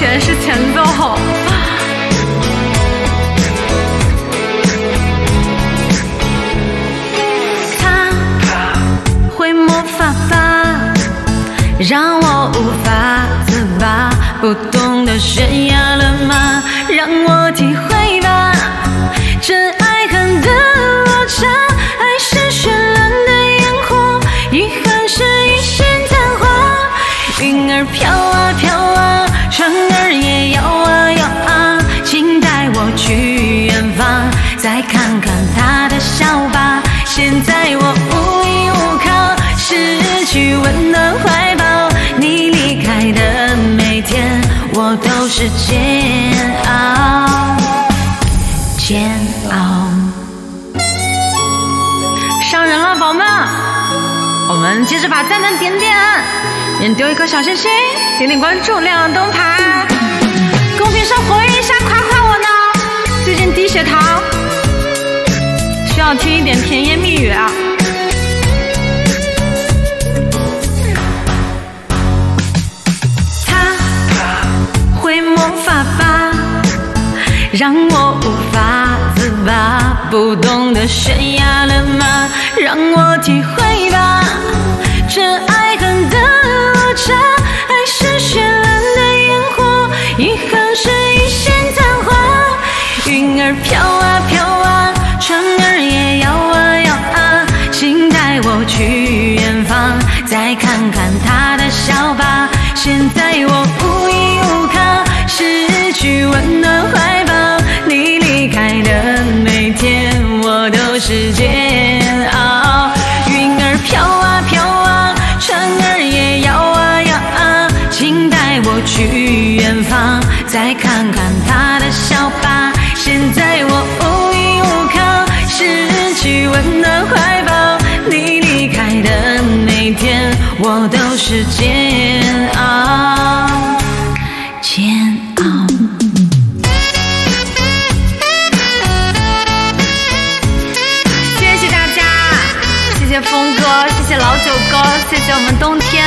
全是前奏。他会魔法吧，让我无法自拔，不懂得悬崖勒马，让我体会吧，这爱恨的落差，爱是绚烂的烟火，遗憾是一线昙花。云儿飘啊飘啊，船是煎熬，煎熬。上人了，宝宝们，我们接着把赞赞点点，点丢一颗小心心，点点关注，亮亮灯牌，公屏上活跃一下，夸夸我呢。最近低血糖，需要听一点甜言蜜语啊。让我无法自拔，不懂得悬崖勒马，让我体会吧，这爱恨的落差，爱是绚烂的烟火，遗憾是一线昙花。云儿飘去远方，再看看他的笑吧。现在我无依无靠，失去温暖怀抱，你离开的每天，我都是煎熬，煎熬。谢谢大家，谢谢峰哥，谢谢老九哥，谢谢我们冬天，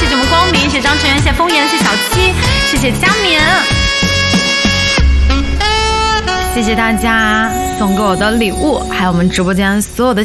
谢谢我们光明，谢谢张成元，谢谢风言，谢谢小七，谢谢佳敏，谢谢大家送给我的礼物，还有我们直播间所有的。